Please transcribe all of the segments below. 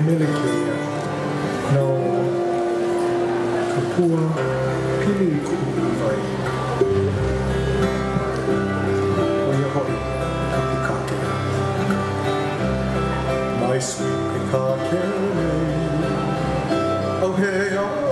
melekia no ka pua pili ku vai. O ia hoi ka pikake. My sweet pikake. Oh hey, oh,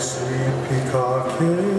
Sweet pikake Hill.